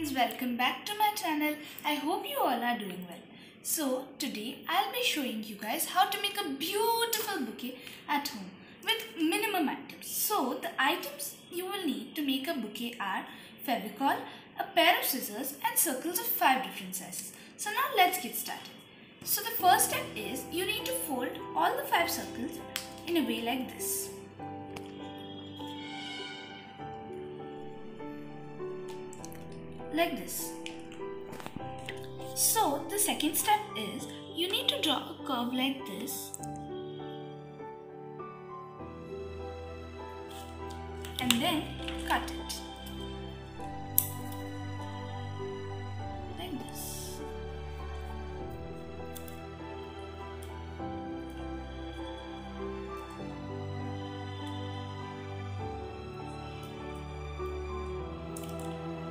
friends, welcome back to my channel. I hope you all are doing well. So today I'll be showing you guys how to make a beautiful bouquet at home with minimum items. So the items you will need to make a bouquet are Fevicol, a pair of scissors and circles of 5 different sizes. So now let's get started. So the first step is you need to fold all the 5 circles in a way like this. Like this. So the second step is you need to draw a curve like this and then cut it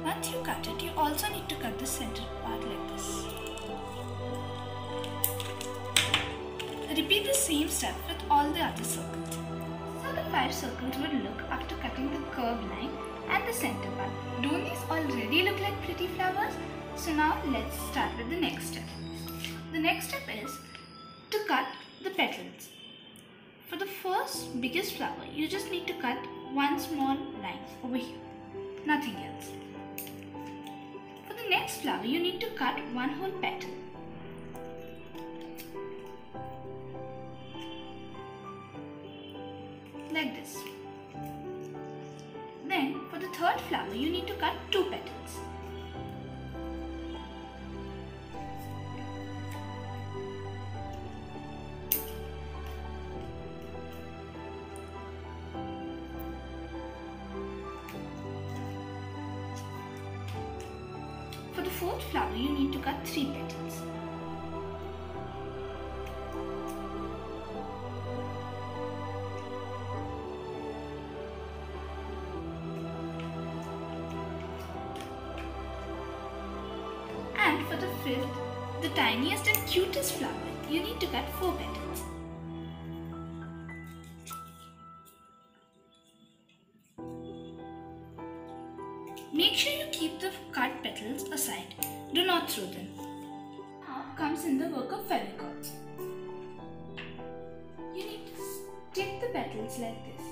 Once you cut it, you also need to cut the center part like this. Repeat the same step with all the other circles. So the five circles would look after cutting the curved line and the center part. Don't these already look like pretty flowers? So now let's start with the next step. The next step is to cut the petals. For the first biggest flower, you just need to cut one small line over here. Nothing else. Next flower, you need to cut one whole petal. Like this. Then, for the third flower, you need to cut two petals. Fourth flower, you need to cut three petals. And for the fifth, the tiniest and cutest flower, you need to cut four petals. Make sure you keep the cut petals aside. Do not throw them. Now comes in the work of Fevicol. You need to stick the petals like this.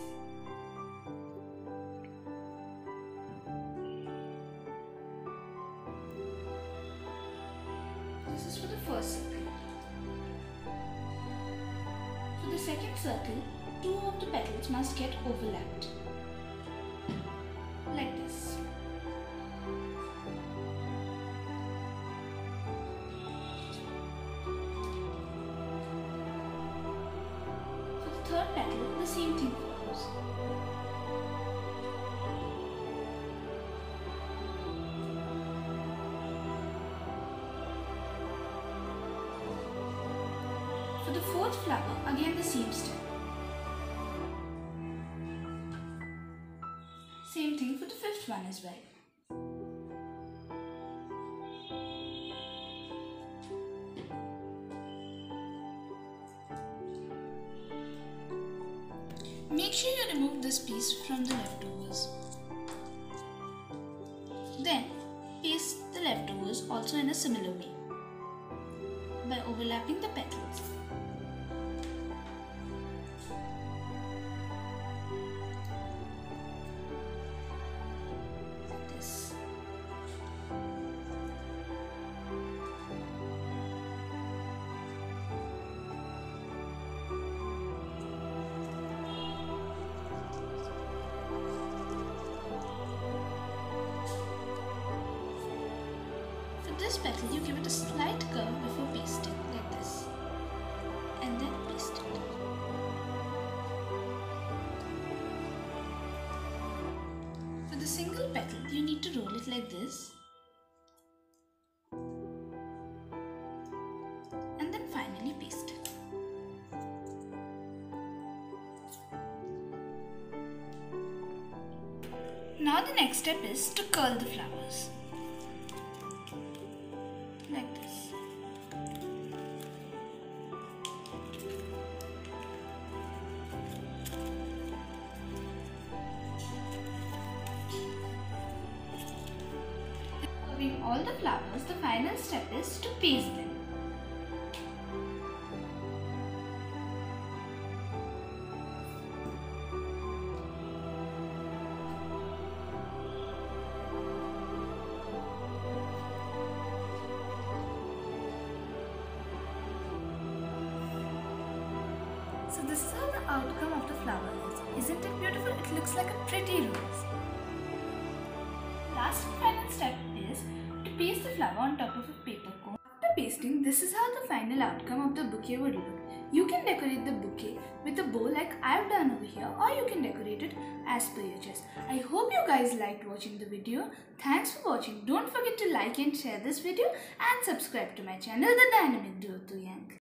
This is for the first circle. For the second circle, two of the petals must get overlapped. Like this. Third petal, the same thing follows. For the fourth flower, again the same step. Same thing for the fifth one as well. Make sure you remove this piece from the leftovers. Then paste the leftovers also in a similar way by overlapping the petals. This petal, you give it a slight curve before pasting, like this. And then paste it. For the single petal, you need to roll it like this. And then finally paste it. Now the next step is to curl the flowers. Gluing all the flowers, the final step is to paste them. So this is how the outcome of the flower is. Isn't it beautiful? It looks like a pretty rose. Last and final step is to paste the flower on top of a paper cone. After pasting, this is how the final outcome of the bouquet would look. You can decorate the bouquet with a bow like I've done over here or you can decorate it as per your choice. I hope you guys liked watching the video. Thanks for watching. Don't forget to like and share this video and subscribe to my channel The Dynamic Duo Yang.